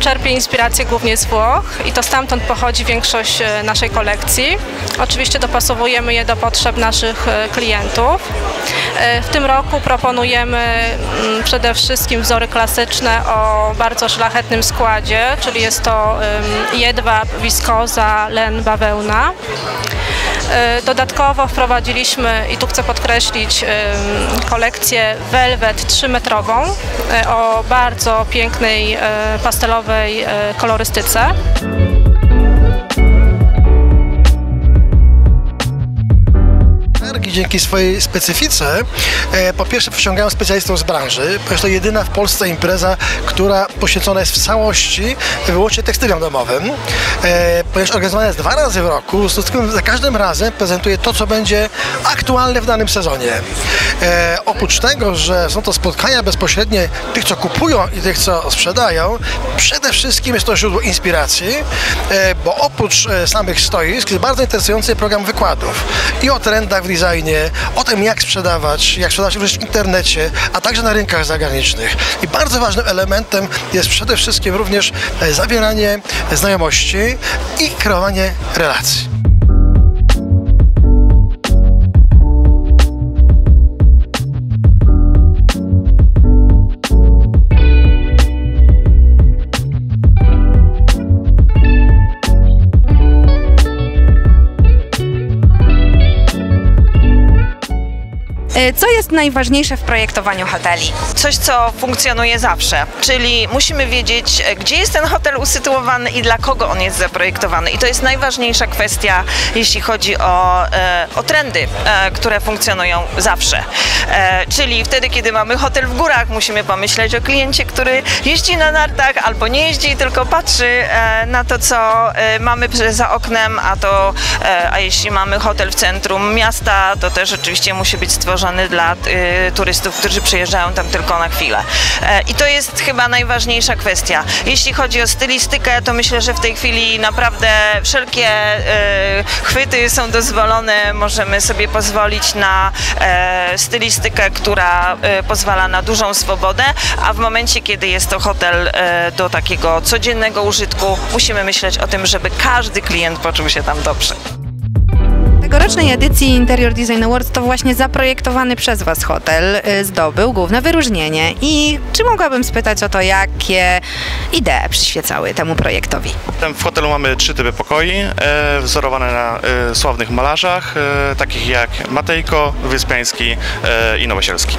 czerpie inspirację głównie z Włoch i to stamtąd pochodzi większość e, naszej kolekcji. Oczywiście dopasowujemy je do potrzeb naszych e, klientów. E, W tym roku proponujemy mm, przede wszystkim wzory klasyczne o bardzo szlachetnym składzie, czyli jest to jedwab, wiskoza, len, bawełna. E, Dodatkowo wprowadziliśmy, i tu chcę podkreślić, ym, kolekcję Velvet 3-metrową e, o bardzo pięknej e, pastelowej e, kolorystyce. Targi dzięki swojej specyfice e, po pierwsze przyciągają specjalistów z branży, ponieważ to jedyna w Polsce impreza, która poświęcona jest w całości wyłącznie tekstyliom domowym, e, ponieważ organizowana jest dwa razy w roku, z tym za każdym razem prezentuje to, co będzie aktualne w danym sezonie. E, oprócz tego, że są to spotkania bezpośrednie tych, co kupują i tych, co sprzedają, przede wszystkim jest to źródło inspiracji, bo oprócz samych stoisk jest bardzo interesujący program wykładów i o trendach w designie, o tym jak sprzedawać, jak sprzedawać również w internecie, a także na rynkach zagranicznych. I bardzo ważnym elementem jest przede wszystkim również e, zawieranie znajomości i kreowanie relacji. Co jest najważniejsze w projektowaniu hoteli? coś, co funkcjonuje zawsze, czyli musimy wiedzieć, e, gdzie jest ten hotel usytuowany i dla kogo on jest zaprojektowany. I to jest najważniejsza kwestia, jeśli chodzi o, e, o trendy, e, które funkcjonują zawsze. E, czyli wtedy, kiedy mamy hotel w górach, musimy pomyśleć o kliencie, który jeździ na nartach albo nie jeździ, tylko patrzy e, na to, co e, mamy za oknem, a to, e, a jeśli mamy hotel w centrum miasta, to też oczywiście musi być stworzony dla e, turystów, którzy przyjeżdżają tam tylko na chwilę. E, I to jest chyba najważniejsza kwestia. Jeśli chodzi o stylistykę, to myślę, że w tej chwili naprawdę wszelkie e, chwyty są dozwolone. Możemy sobie pozwolić na e, stylistykę, która e, pozwala na dużą swobodę, a w momencie, kiedy jest to hotel e, do takiego codziennego użytku, musimy myśleć o tym, żeby każdy klient poczuł się tam dobrze. Tegorocznej edycji Interior Design Awards to właśnie zaprojektowany przez Was hotel y, zdobył główne wyróżnienie. I czy mogłabym spytać o to, jakie idee przyświecały temu projektowi? W hotelu mamy trzy typy pokoi, e, wzorowane na e, sławnych malarzach, e, takich jak Matejko, Wyspiański i Nowosielski.